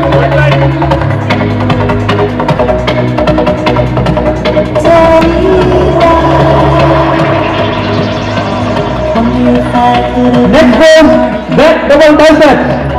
Next one, back the one person.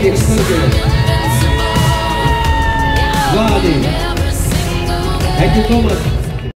Thank you so much.